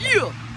Yeah.